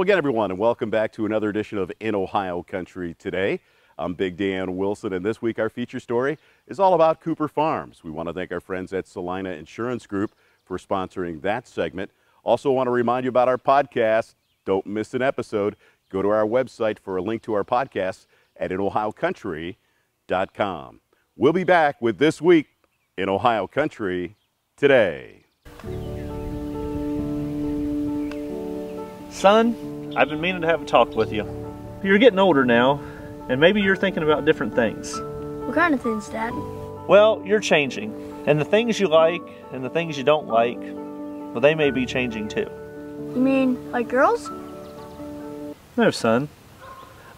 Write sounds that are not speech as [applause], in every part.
Again, everyone, and welcome back to another edition of In Ohio Country Today. I'm Big Dan Wilson, and this week our feature story is all about Cooper Farms. We want to thank our friends at Celina Insurance Group for sponsoring that segment. Also, want to remind you about our podcast. Don't miss an episode. Go to our website for a link to our podcast at inohiocountry.com. We'll be back with this week in Ohio Country Today. Son, I've been meaning to have a talk with you. You're getting older now, and maybe you're thinking about different things. What kind of things, Dad? Well, you're changing, and the things you like and the things you don't like, well, they may be changing too. You mean like girls? No, son.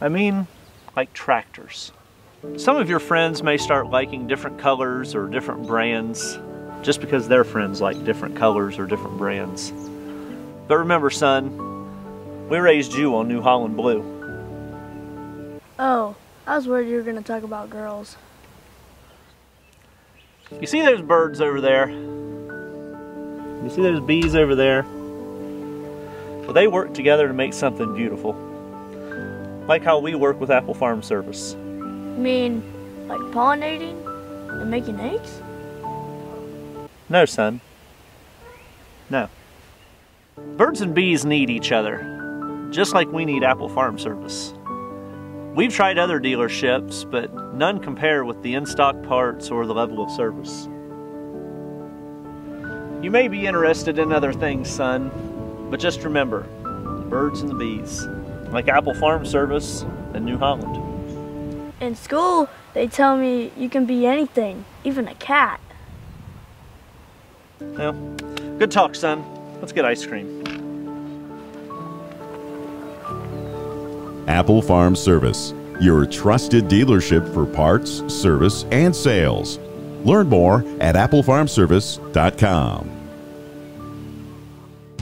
I mean like tractors. Some of your friends may start liking different colors or different brands just because their friends like different colors or different brands. But remember, son, we raised you on New Holland Blue. Oh, I was worried you were going to talk about girls. You see those birds over there? You see those bees over there? Well, they work together to make something beautiful. Like how we work with Apple Farm Service. You mean like pollinating and making eggs? No, son. No. Birds and bees need each other just like we need Apple Farm Service. We've tried other dealerships, but none compare with the in-stock parts or the level of service. You may be interested in other things, son, but just remember, the birds and the bees, like Apple Farm Service and New Holland. In school, they tell me you can be anything, even a cat. Well, good talk, son. Let's get ice cream. Apple Farm Service, your trusted dealership for parts, service, and sales. Learn more at applefarmservice.com.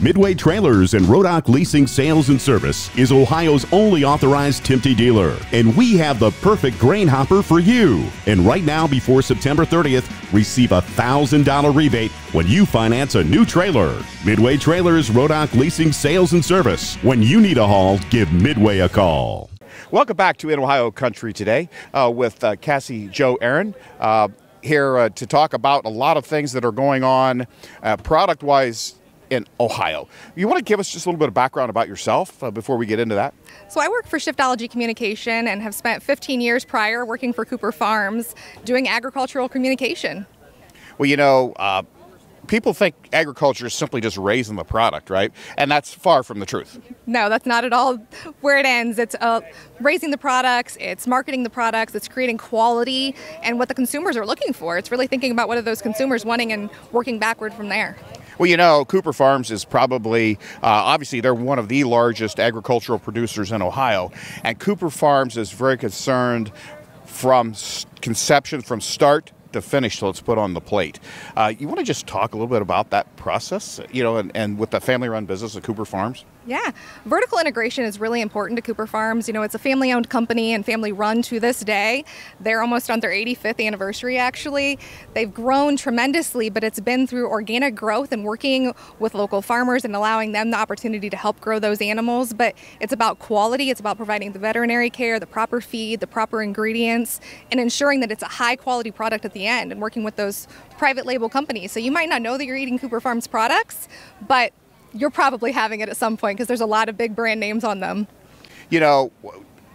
Midway Trailers and Rodock Leasing Sales and Service is Ohio's only authorized Timpte dealer, and we have the perfect grain hopper for you. And right now, before September 30th, receive a $1,000 rebate when you finance a new trailer. Midway Trailers, Rodock Leasing Sales and Service. When you need a haul, give Midway a call. Welcome back to In Ohio Country today uh, with uh, Cassie Joe Aaron. Uh, here uh, to talk about a lot of things that are going on uh, product wise in Ohio. You want to give us just a little bit of background about yourself uh, before we get into that? So I work for Shiftology Communication and have spent 15 years prior working for Cooper Farms doing agricultural communication. Well, you know, uh, people think agriculture is simply just raising the product, right? And that's far from the truth. No, that's not at all where it ends. It's uh, raising the products, it's marketing the products, it's creating quality and what the consumers are looking for. It's really thinking about what are those consumers wanting and working backward from there. Well, you know, Cooper Farms is probably, uh, obviously, they're one of the largest agricultural producers in Ohio. And Cooper Farms is very concerned from conception, from start to finish till it's put on the plate. Uh, you want to just talk a little bit about that process, you know, and, and with the family run business of Cooper Farms? Yeah, vertical integration is really important to Cooper Farms. You know, it's a family owned company and family run to this day. They're almost on their 85th anniversary, actually. They've grown tremendously, but it's been through organic growth and working with local farmers and allowing them the opportunity to help grow those animals. But it's about quality, it's about providing the veterinary care, the proper feed, the proper ingredients, and ensuring that it's a high quality product at the end and working with those private label companies. So you might not know that you're eating Cooper Farms products, but you're probably having it at some point because there's a lot of big brand names on them. You know,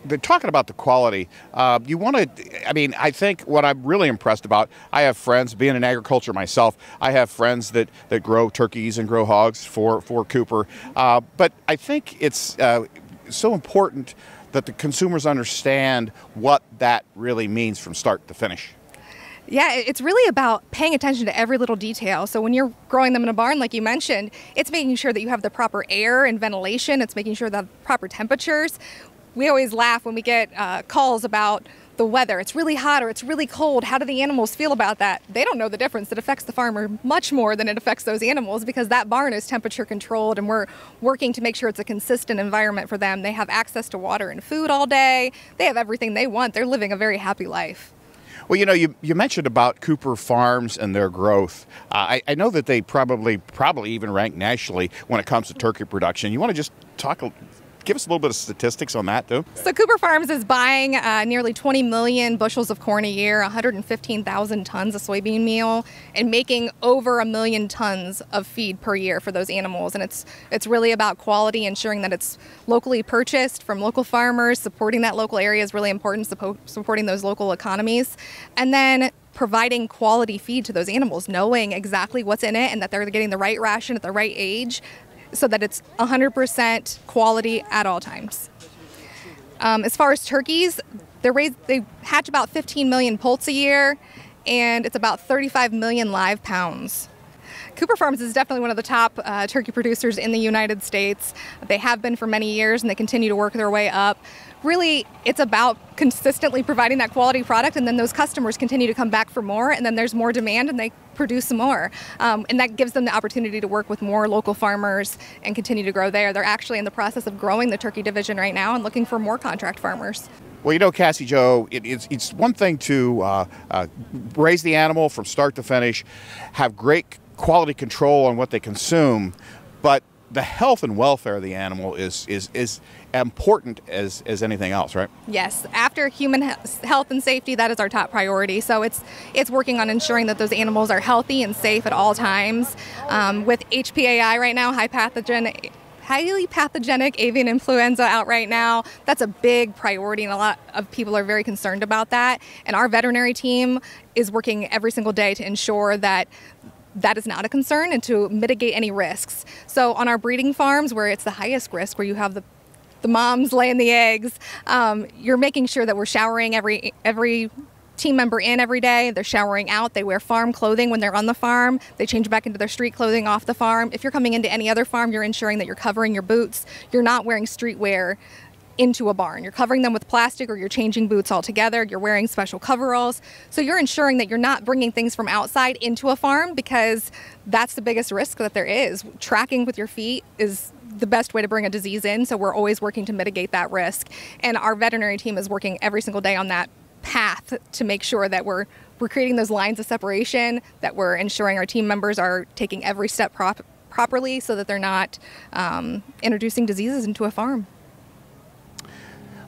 they're talking about the quality. Uh, you want to, I mean, I think what I'm really impressed about, I have friends, being in agriculture myself, I have friends that, that grow turkeys and grow hogs for, for Cooper. Uh, but I think it's uh, so important that the consumers understand what that really means from start to finish. Yeah, it's really about paying attention to every little detail. So when you're growing them in a barn, like you mentioned, it's making sure that you have the proper air and ventilation. It's making sure the proper temperatures. We always laugh when we get uh, calls about the weather. It's really hot or it's really cold. How do the animals feel about that? They don't know the difference. It affects the farmer much more than it affects those animals because that barn is temperature controlled and we're working to make sure it's a consistent environment for them. They have access to water and food all day. They have everything they want. They're living a very happy life. Well, you know, you, you mentioned about Cooper Farms and their growth. Uh, I, I know that they probably probably even rank nationally when it comes to turkey production. You want to just talk give us a little bit of statistics on that, too? So Cooper Farms is buying uh, nearly 20 million bushels of corn a year, 115,000 tons of soybean meal, and making over a million tons of feed per year for those animals. And it's it's really about quality, ensuring that it's locally purchased from local farmers. Supporting that local area is really important. Supporting those local economies, and then providing quality feed to those animals, knowing exactly what's in it and that they're getting the right ration at the right age so that it's 100% quality at all times. Um, as far as turkeys, raised, they hatch about 15 million poults a year and it's about 35 million live pounds. Cooper Farms is definitely one of the top uh, turkey producers in the United States. They have been for many years and they continue to work their way up. Really it's about consistently providing that quality product and then those customers continue to come back for more and then there's more demand and they produce more. Um, and that gives them the opportunity to work with more local farmers and continue to grow there. They're actually in the process of growing the turkey division right now and looking for more contract farmers well, you know, Cassie Joe, it, it's, it's one thing to uh, uh, raise the animal from start to finish, have great quality control on what they consume, but the health and welfare of the animal is is is important as as anything else, right? Yes. After human health and safety, that is our top priority. So it's it's working on ensuring that those animals are healthy and safe at all times. Um, with HPAI right now, high pathogen highly pathogenic avian influenza out right now. That's a big priority, and a lot of people are very concerned about that. And our veterinary team is working every single day to ensure that that is not a concern and to mitigate any risks. So on our breeding farms where it's the highest risk, where you have the the moms laying the eggs, um, you're making sure that we're showering every every team member in every day. They're showering out. They wear farm clothing when they're on the farm. They change back into their street clothing off the farm. If you're coming into any other farm, you're ensuring that you're covering your boots. You're not wearing streetwear into a barn. You're covering them with plastic or you're changing boots altogether. You're wearing special coveralls. So you're ensuring that you're not bringing things from outside into a farm because that's the biggest risk that there is. Tracking with your feet is the best way to bring a disease in. So we're always working to mitigate that risk. And our veterinary team is working every single day on that path to make sure that we're we're creating those lines of separation, that we're ensuring our team members are taking every step prop properly so that they're not um, introducing diseases into a farm.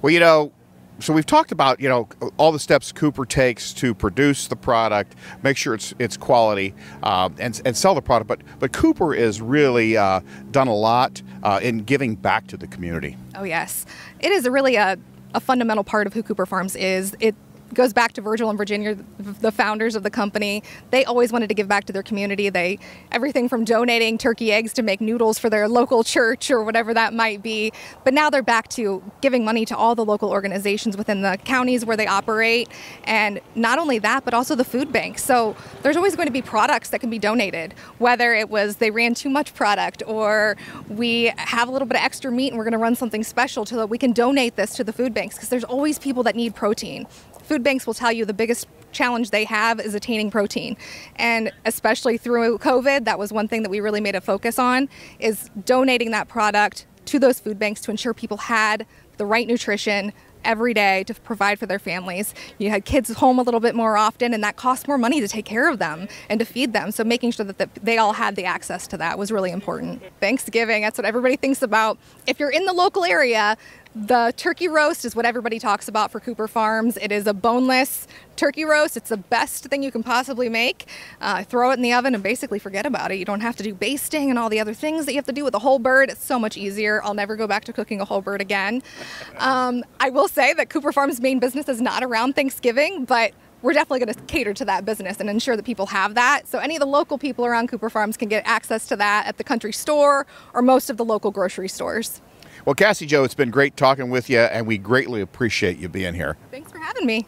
Well, you know, so we've talked about you know all the steps Cooper takes to produce the product, make sure it's it's quality, uh, and and sell the product. But but Cooper is really uh, done a lot uh, in giving back to the community. Oh yes, it is really a a fundamental part of who Cooper Farms is. It goes back to Virgil and Virginia, the founders of the company. They always wanted to give back to their community. They everything from donating turkey eggs to make noodles for their local church or whatever that might be. But now they're back to giving money to all the local organizations within the counties where they operate. And not only that, but also the food bank. So there's always going to be products that can be donated, whether it was they ran too much product or we have a little bit of extra meat and we're going to run something special so that we can donate this to the food banks because there's always people that need protein food banks will tell you the biggest challenge they have is attaining protein. And especially through COVID, that was one thing that we really made a focus on is donating that product to those food banks to ensure people had the right nutrition every day to provide for their families. You had kids home a little bit more often, and that cost more money to take care of them and to feed them. So making sure that they all had the access to that was really important. Thanksgiving, that's what everybody thinks about. If you're in the local area, the turkey roast is what everybody talks about for Cooper Farms. It is a boneless turkey roast. It's the best thing you can possibly make. Uh, throw it in the oven and basically forget about it. You don't have to do basting and all the other things that you have to do with a whole bird. It's so much easier. I'll never go back to cooking a whole bird again. [laughs] Um, I will say that Cooper Farms' main business is not around Thanksgiving, but we're definitely going to cater to that business and ensure that people have that. So any of the local people around Cooper Farms can get access to that at the country store or most of the local grocery stores. Well, Cassie Joe, it's been great talking with you, and we greatly appreciate you being here. Thanks for having me.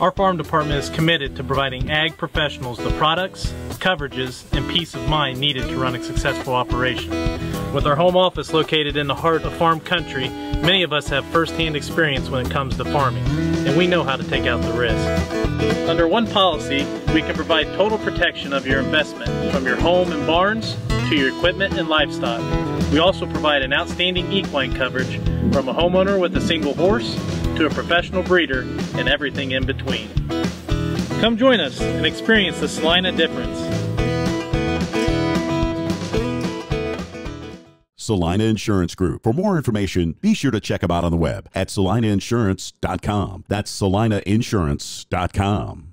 Our farm department is committed to providing ag professionals the products, coverages, and peace of mind needed to run a successful operation. With our home office located in the heart of farm country, many of us have firsthand experience when it comes to farming, and we know how to take out the risk. Under one policy, we can provide total protection of your investment, from your home and barns to your equipment and livestock. We also provide an outstanding equine coverage from a homeowner with a single horse to a professional breeder and everything in between. Come join us and experience the Celina difference. Celina Insurance Group. For more information, be sure to check them out on the web at celinainsurance.com. That's celinainsurance.com.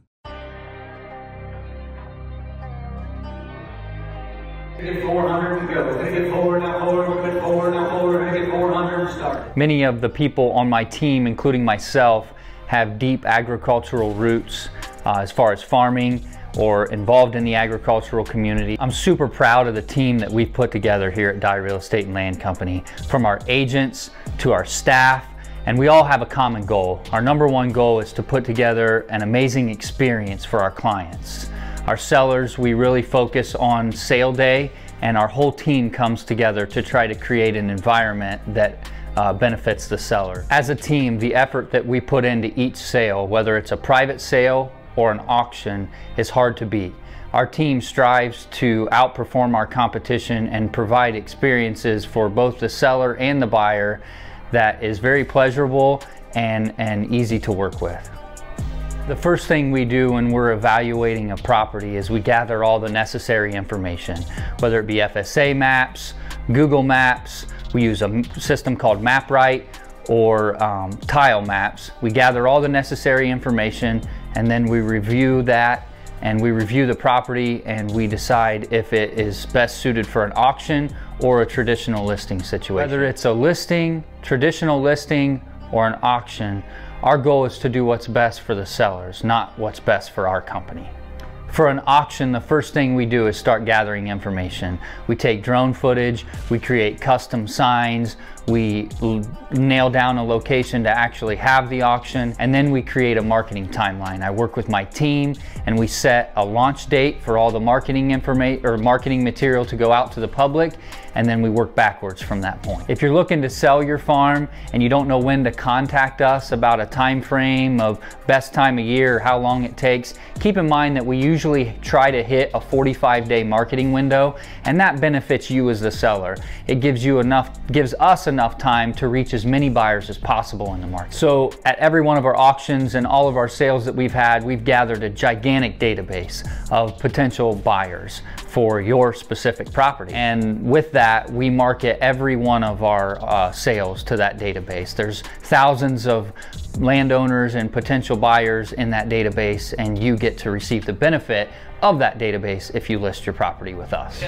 Get 400 to go. Take it now forward, put forward, now forward, make it 400 start. Many of the people on my team, including myself, have deep agricultural roots uh, as far as farming or involved in the agricultural community. I'm super proud of the team that we've put together here at Dye Real Estate and Land Company, from our agents to our staff, and we all have a common goal. Our number one goal is to put together an amazing experience for our clients. Our sellers, we really focus on sale day, and our whole team comes together to try to create an environment that uh, benefits the seller. As a team, the effort that we put into each sale, whether it's a private sale or an auction is hard to beat. Our team strives to outperform our competition and provide experiences for both the seller and the buyer that is very pleasurable and, and easy to work with. The first thing we do when we're evaluating a property is we gather all the necessary information, whether it be FSA maps, Google Maps, we use a system called MapRight or um, tile maps. We gather all the necessary information and then we review that and we review the property and we decide if it is best suited for an auction or a traditional listing situation. Whether it's a listing, traditional listing, or an auction, our goal is to do what's best for the sellers, not what's best for our company. For an auction, the first thing we do is start gathering information. We take drone footage, we create custom signs, we nail down a location to actually have the auction, and then we create a marketing timeline. I work with my team and we set a launch date for all the marketing information or marketing material to go out to the public, and then we work backwards from that point. If you're looking to sell your farm and you don't know when to contact us about a time frame of best time of year, how long it takes, keep in mind that we usually try to hit a 45 day marketing window, and that benefits you as the seller. It gives you enough, gives us enough enough time to reach as many buyers as possible in the market. So at every one of our auctions and all of our sales that we've had, we've gathered a gigantic database of potential buyers for your specific property. And with that, we market every one of our uh, sales to that database. There's thousands of landowners and potential buyers in that database and you get to receive the benefit of that database if you list your property with us.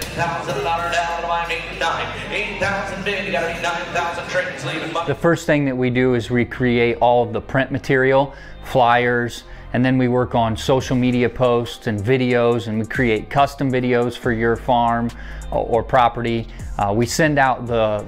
The first thing that we do is recreate all of the print material, flyers, and then we work on social media posts and videos and we create custom videos for your farm or property. Uh, we send out the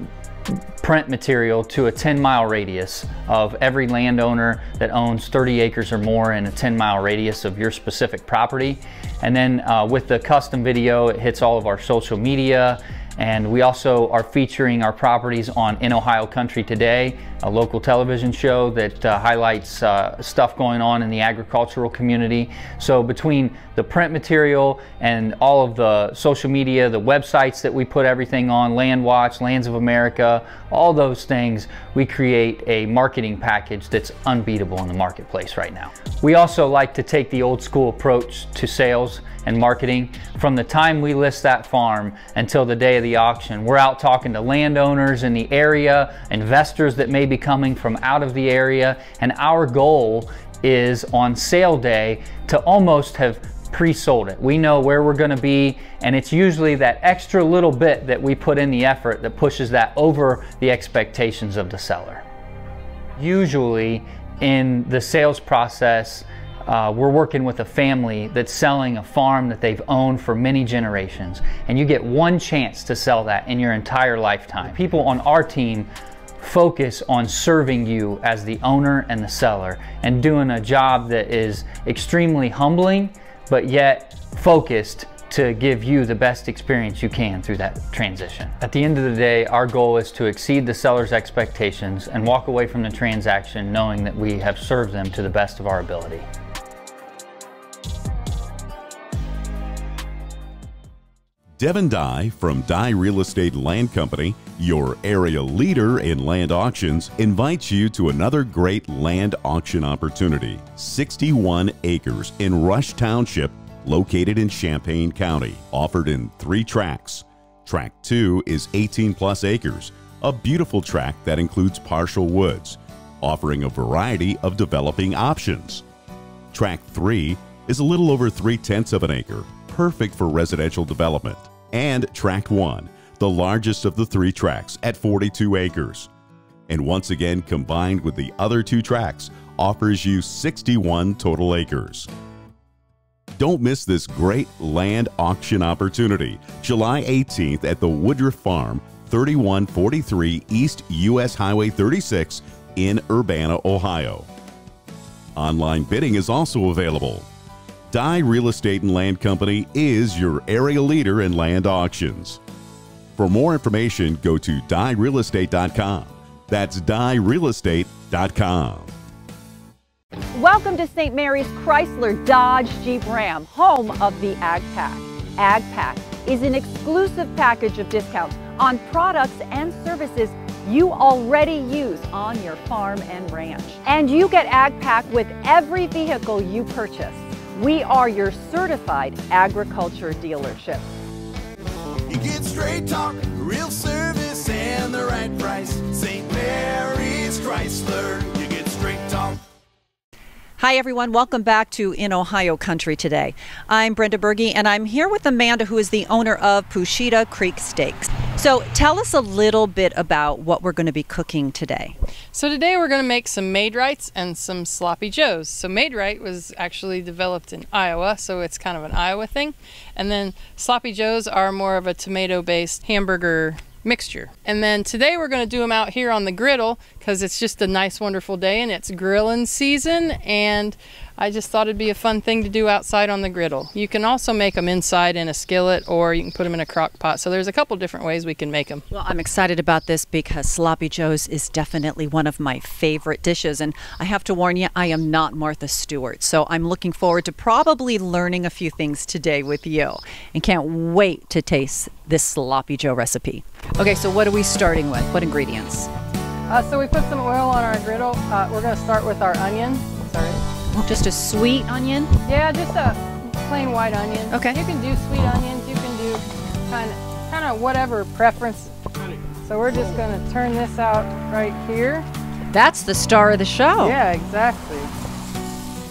print material to a 10 mile radius of every landowner that owns 30 acres or more in a 10 mile radius of your specific property. And then uh, with the custom video, it hits all of our social media and we also are featuring our properties on In Ohio Country Today, a local television show that uh, highlights uh, stuff going on in the agricultural community. So between the print material and all of the social media, the websites that we put everything on, Landwatch, Lands of America, all those things, we create a marketing package that's unbeatable in the marketplace right now. We also like to take the old school approach to sales and marketing. From the time we list that farm until the day of the auction, we're out talking to landowners in the area, investors that may be coming from out of the area, and our goal is on sale day to almost have pre-sold it. We know where we're gonna be, and it's usually that extra little bit that we put in the effort that pushes that over the expectations of the seller. Usually in the sales process, uh, we're working with a family that's selling a farm that they've owned for many generations, and you get one chance to sell that in your entire lifetime. People on our team focus on serving you as the owner and the seller and doing a job that is extremely humbling, but yet focused to give you the best experience you can through that transition. At the end of the day, our goal is to exceed the seller's expectations and walk away from the transaction knowing that we have served them to the best of our ability. Devin Dye from Dye Real Estate Land Company, your area leader in land auctions, invites you to another great land auction opportunity 61 acres in Rush Township, located in Champaign County, offered in three tracks Track 2 is 18 plus acres, a beautiful track that includes partial woods, offering a variety of developing options. Track 3 is a little over 3 tenths of an acre, perfect for residential development. And Track 1, the largest of the three tracks at 42 acres. And once again, combined with the other two tracks, offers you 61 total acres. Don't miss this great land auction opportunity, July 18th at the Woodruff Farm, 3143 East US Highway 36 in Urbana, Ohio. Online bidding is also available. Dye Real Estate and Land Company is your area leader in land auctions. For more information, go to dyerealestate.com. That's dyerealestate.com. Welcome to St. Mary's Chrysler Dodge Jeep Ram, home of the Ag Pack. Ag Pack is an exclusive package of discounts on products and services you already use on your farm and ranch. And you get Ag Pack with every vehicle you purchase. We are your certified agriculture dealership. You get straight talk, real service, and the right price. St. Mary's Chrysler. You get straight talk. Hi, everyone. Welcome back to In Ohio Country today. I'm Brenda Berge, and I'm here with Amanda, who is the owner of Pusheta Creek Steaks. So, tell us a little bit about what we're going to be cooking today. So, today we're going to make some Maid-Rites and some Sloppy Joes. So, Maid-Rite was actually developed in Iowa, so it's kind of an Iowa thing. And then Sloppy Joes are more of a tomato based hamburger mixture. And then today we're going to do them out here on the griddle because it's just a nice, wonderful day and it's grilling season. And I just thought it'd be a fun thing to do outside on the griddle. You can also make them inside in a skillet or you can put them in a crock pot. So there's a couple different ways we can make them. Well, I'm excited about this because Sloppy Joe's is definitely one of my favorite dishes. And I have to warn you, I am not Martha Stewart. So I'm looking forward to probably learning a few things today with you and can't wait to taste this Sloppy Joe recipe. Okay, so what are we starting with? What ingredients? Uh, so we put some oil on our griddle. Uh, we're going to start with our onion. Just a sweet onion? Yeah, just a plain white onion. Okay. You can do sweet onions. You can do kind of, kind of whatever preference. So we're just going to turn this out right here. That's the star of the show. Yeah, exactly.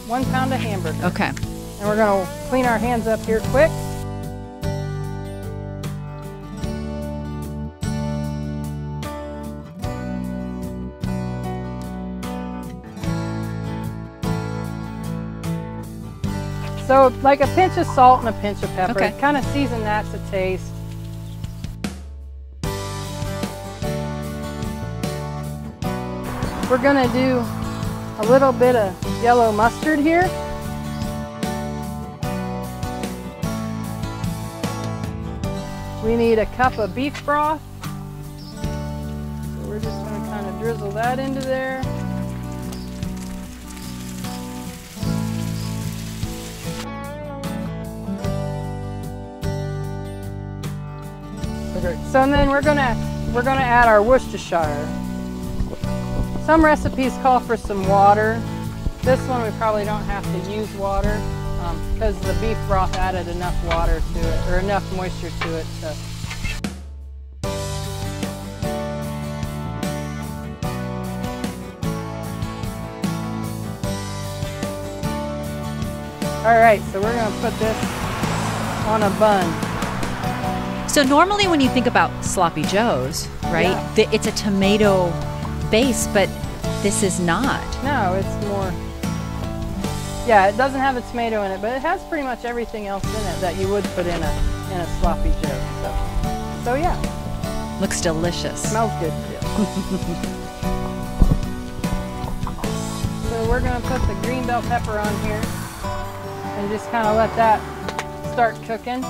One pound of hamburger. Okay. And we're going to clean our hands up here quick. So like a pinch of salt and a pinch of pepper. Okay. Kind of season that to taste. We're gonna do a little bit of yellow mustard here. We need a cup of beef broth. So we're just gonna kind of drizzle that into there. So and then we're gonna we're gonna add our Worcestershire. Some recipes call for some water. This one we probably don't have to use water um, because the beef broth added enough water to it or enough moisture to it. So. All right, so we're gonna put this on a bun. So normally when you think about sloppy joes, right? Yeah. It's a tomato base, but this is not. No, it's more. Yeah, it doesn't have a tomato in it, but it has pretty much everything else in it that you would put in a in a sloppy joe. So, so yeah, Looks delicious. smells good too. [laughs] so we're gonna put the green bell pepper on here and just kind of let that start cooking.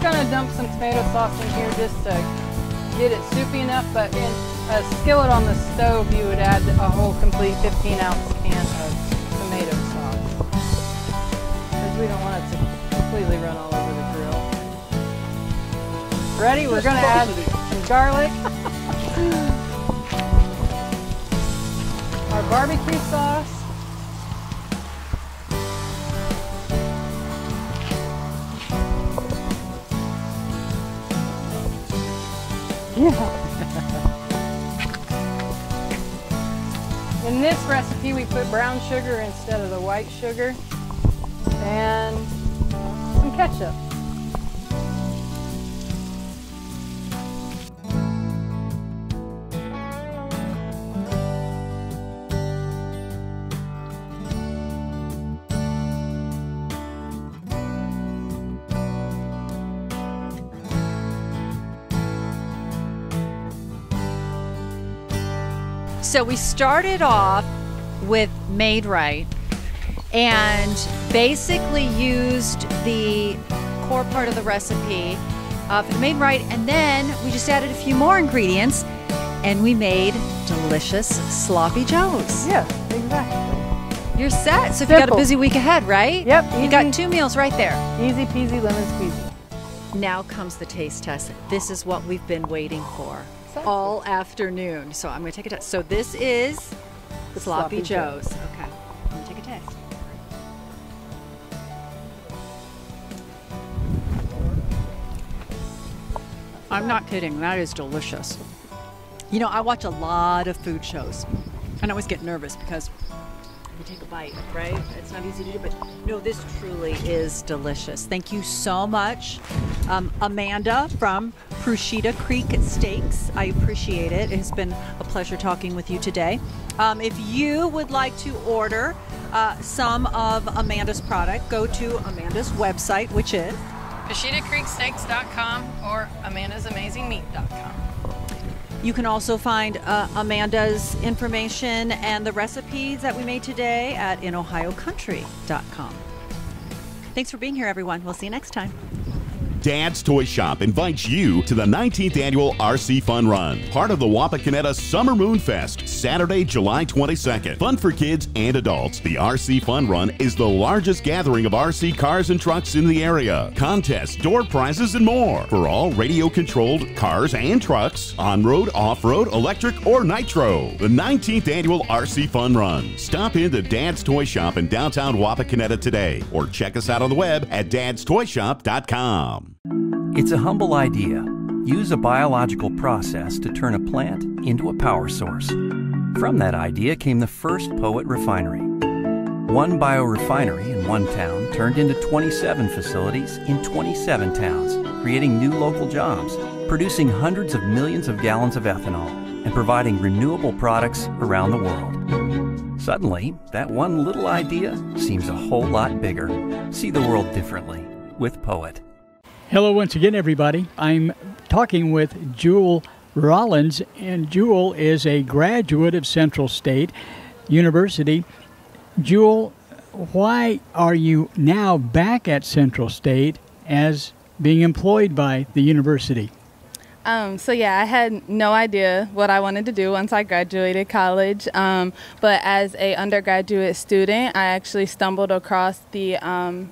Just gonna dump some tomato sauce in here just to get it soupy enough, but in a skillet on the stove you would add a whole complete 15 ounce can of tomato sauce. Because we don't want it to completely run all over the grill. Ready? We're gonna add some garlic. [laughs] Our barbecue sauce. In this recipe, we put brown sugar instead of the white sugar and some ketchup. So we started off with Maid-Rite and basically used the core part of the recipe uh, for the Maid-Rite, and then we just added a few more ingredients and we made delicious sloppy joes. Yeah, exactly. You're set. So if you got a busy week ahead, right? Yep, You got two meals right there. Easy peasy lemon squeezy. Now comes the taste test. This is what we've been waiting for all afternoon. So I'm going to take a test. So this is The Sloppy, Sloppy Joe's. Joe's. Okay. I'm going to take a taste. I'm not kidding. That is delicious. You know, I watch a lot of food shows, and I always get nervous because take a bite, right? It's not easy to do, but no, this truly is delicious. Thank you so much, um, Amanda from Pusheta Creek Steaks. I appreciate it. It has been a pleasure talking with you today. Um, if you would like to order uh, some of Amanda's product, go to Amanda's website, which is PushetaCreekSteaks.com or Amanda'sAmazingMeat.com. You can also find uh, Amanda's information and the recipes that we made today at InOhioCountry.com. Thanks for being here, everyone. We'll see you next time. Dad's Toy Shop invites you to the 19th annual RC Fun Run, part of the Wapakoneta Summer Moon Fest, Saturday, July 22nd. Fun for kids and adults. The RC Fun Run is the largest gathering of RC cars and trucks in the area. Contests, door prizes, and more for all radio controlled cars and trucks, on road, off road, electric, or nitro. The 19th annual RC Fun Run. Stop in to Dad's Toy Shop in downtown Wapakoneta today, or check us out on the web at dadstoyshop.com. It's a humble idea. Use a biological process to turn a plant into a power source. From that idea came the first Poet Refinery. One biorefinery in one town turned into 27 facilities in 27 towns, creating new local jobs, producing hundreds of millions of gallons of ethanol, and providing renewable products around the world. Suddenly, that one little idea seems a whole lot bigger. See the world differently with Poet. Hello, once again, everybody. I'm talking with Jewel Rollins, and Jewel is a graduate of Central State University. Jewel, why are you now back at Central State as being employed by the university? Um, so yeah, I had no idea what I wanted to do once I graduated college. Um, but as a undergraduate student, I actually stumbled across the um,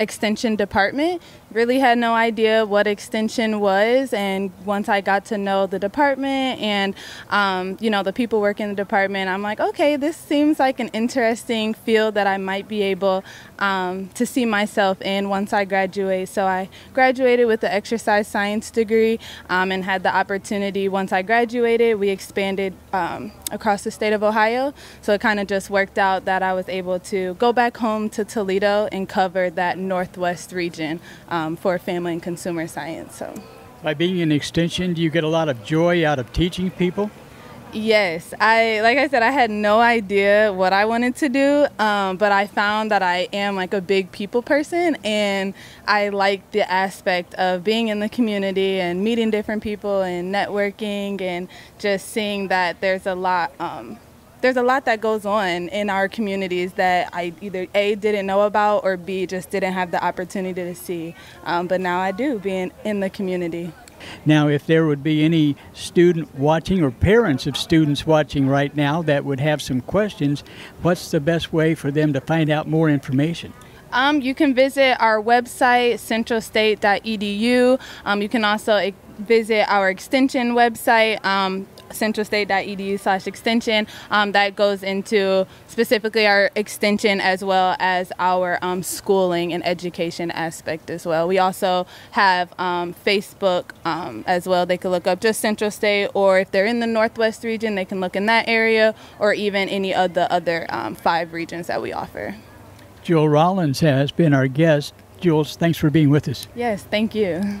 extension department. Really had no idea what extension was, and once I got to know the department and um, you know the people working in the department, I'm like, okay, this seems like an interesting field that I might be able um, to see myself in once I graduate. So I graduated with the exercise science degree um, and had the opportunity. Once I graduated, we expanded um, across the state of Ohio. So it kind of just worked out that I was able to go back home to Toledo and cover that northwest region um, for family and consumer science. So. By being an extension, do you get a lot of joy out of teaching people? Yes, I like I said, I had no idea what I wanted to do, um, but I found that I am like a big people person, and I like the aspect of being in the community and meeting different people and networking and just seeing that there's a lot. Um, there's a lot that goes on in our communities that I either A didn't know about or B just didn't have the opportunity to see. Um, but now I do being in the community. Now, if there would be any student watching or parents of students watching right now that would have some questions, what's the best way for them to find out more information? Um, you can visit our website, centralstate.edu. Um, you can also visit our extension website. Um, centralstate.edu slash extension um, that goes into specifically our extension as well as our um, schooling and education aspect as well we also have um, facebook um, as well they can look up just central state or if they're in the northwest region they can look in that area or even any of the other um, five regions that we offer Jewel Rollins has been our guest. Jules, thanks for being with us. yes thank you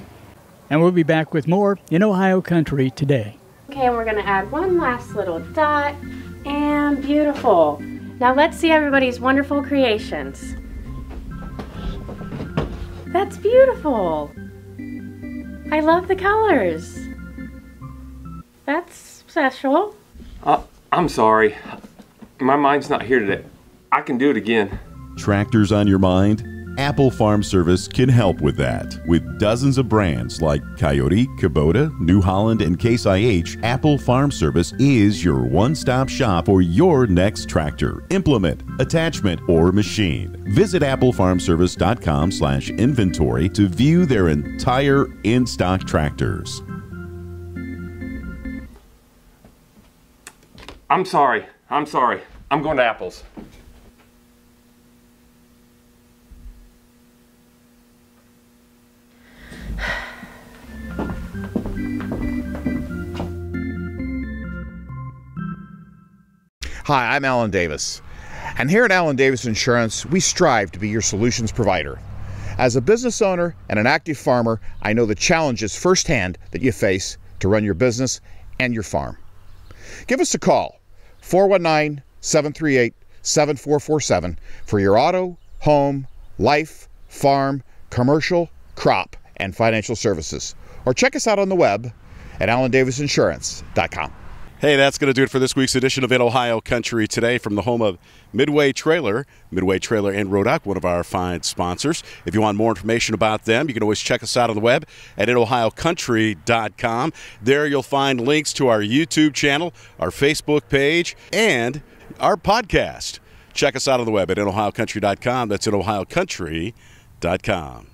And we'll be back with more in Ohio Country today. Okay, and we're gonna add one last little dot, and beautiful. Now let's see everybody's wonderful creations. That's beautiful. I love the colors. That's special. Uh, I'm sorry. My mind's not here today. I can do it again. Tractors on your mind? Apple Farm Service can help with that. With dozens of brands like Kioti, Kubota, New Holland, and Case IH, Apple Farm Service is your one stop shop for your next tractor, implement, attachment, or machine. Visit applefarmservice.com slash inventory to view their entire in stock tractors. I'm sorry. I'm sorry. I'm going to Apples. Hi, I'm Alan Davis. And here at Alan Davis Insurance, we strive to be your solutions provider. As a business owner and an active farmer, I know the challenges firsthand that you face to run your business and your farm. Give us a call, 419 738 7447, for your auto, home, life, farm, commercial, crop, and financial services. Or check us out on the web at allendavisinsurance.com. Hey, that's going to do it for this week's edition of In Ohio Country Today from the home of Midway Trailer. Midway Trailer and Rodock, one of our fine sponsors. If you want more information about them, you can always check us out on the web at inohiocountry.com. There you'll find links to our YouTube channel, our Facebook page, and our podcast. Check us out on the web at inohiocountry.com. That's inohiocountry.com.